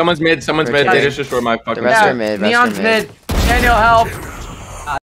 Someone's mid. Someone's mid. They just destroyed my The fucking. rest are mid. Neon's mid. Daniel, help.